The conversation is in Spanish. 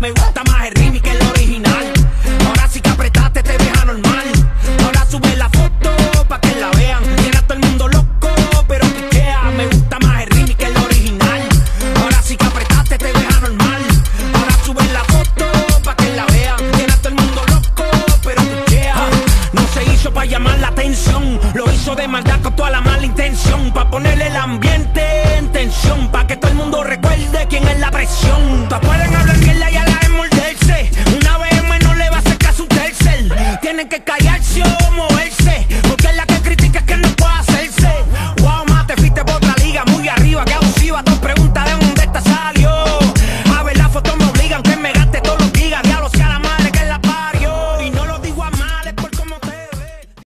Me gusta más el remix que el original. Ahora sí que apretaste, te ves anormal. Ahora sube la foto pa' que la vean. Tiene a todo el mundo loco, pero piquea. Me gusta más el remix que el original. Ahora sí que apretaste, te ves anormal. Ahora sube la foto pa' que la vean. Tiene a todo el mundo loco, pero piquea. No se hizo pa' llamar la atención. Lo hizo de maldad con toda la mala intención. Pa' ponerle el ambiente en tensión. Pa' que todo el mundo recuerde quién es la presión. Pueden hablar tienen que callarse, homo.